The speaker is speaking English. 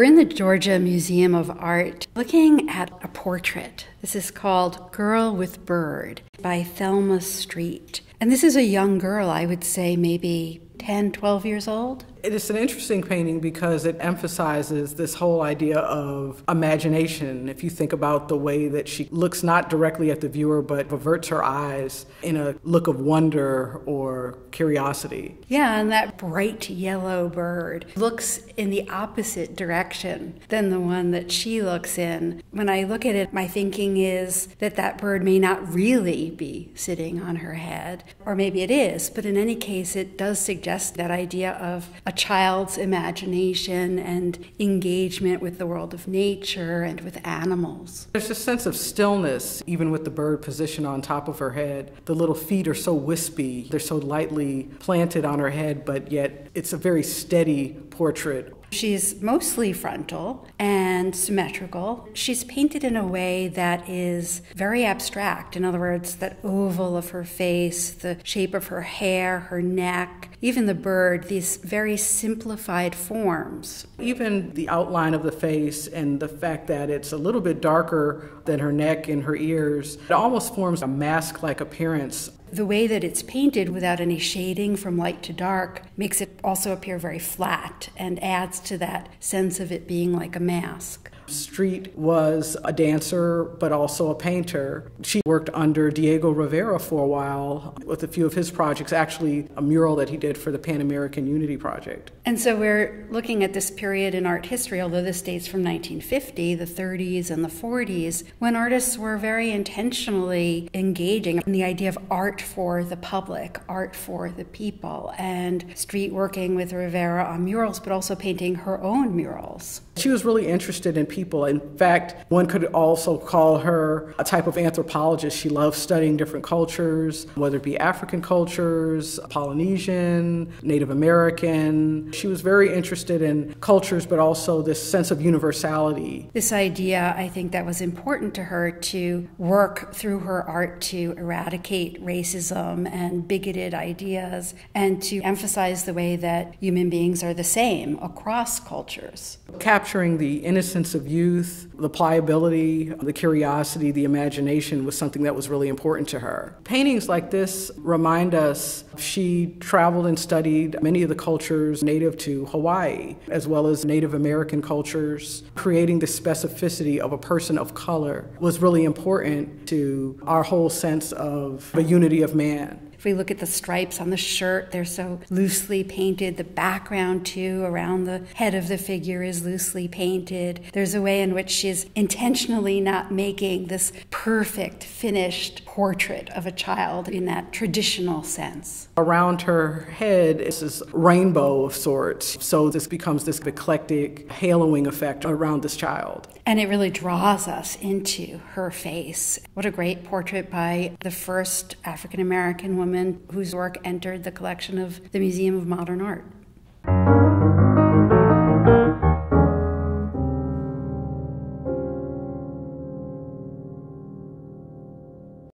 We're in the Georgia Museum of Art looking at a portrait. This is called Girl with Bird by Thelma Streat. And this is a young girl, I would say maybe 10, 12 years old. It is an interesting painting because it emphasizes this whole idea of imagination. If you think about the way that she looks not directly at the viewer, but averts her eyes in a look of wonder or curiosity. Yeah, and that bright yellow bird looks in the opposite direction than the one that she looks in. When I look at it, my thinking is that that bird may not really be sitting on her head, or maybe it is, but in any case, it does suggest that idea of a child's imagination and engagement with the world of nature and with animals. There's a sense of stillness, even with the bird positioned on top of her head. The little feet are so wispy, they're so lightly planted on her head, but yet it's a very steady portrait She's mostly frontal and symmetrical. She's painted in a way that is very abstract. In other words, that oval of her face, the shape of her hair, her neck, even the bird, these very simplified forms. Even the outline of the face and the fact that it's a little bit darker than her neck and her ears, it almost forms a mask like appearance the way that it's painted without any shading from light to dark makes it also appear very flat and adds to that sense of it being like a mask. Streat was a dancer, but also a painter. She worked under Diego Rivera for a while with a few of his projects, actually, a mural that he did for the Pan American Unity Project. And so we're looking at this period in art history, although this dates from 1950, the 30s, and the 40s, when artists were very intentionally engaging in the idea of art for the public, art for the people, and Streat working with Rivera on murals, but also painting her own murals. She was really interested in people. In fact, one could also call her a type of anthropologist. She loved studying different cultures, whether it be African cultures, Polynesian, Native American. She was very interested in cultures, but also this sense of universality. This idea, I think, that was important to her to work through her art to eradicate racism and bigoted ideas and to emphasize the way that human beings are the same across cultures. Capturing the innocence of youth, the pliability, the curiosity, the imagination was something that was really important to her. Paintings like this remind us she traveled and studied many of the cultures native to Hawaii, as well as Native American cultures. Creating the specificity of a person of color was really important to our whole sense of the unity of man. If we look at the stripes on the shirt, they're so loosely painted. The background, too, around the head of the figure is loosely painted. There's a way in which she's intentionally not making this perfect, finished portrait of a child in that traditional sense. Around her head is this rainbow of sorts. So this becomes this eclectic haloing effect around this child. And it really draws us into her face. What a great portrait by the first African American woman whose work entered the collection of the Museum of Modern Art.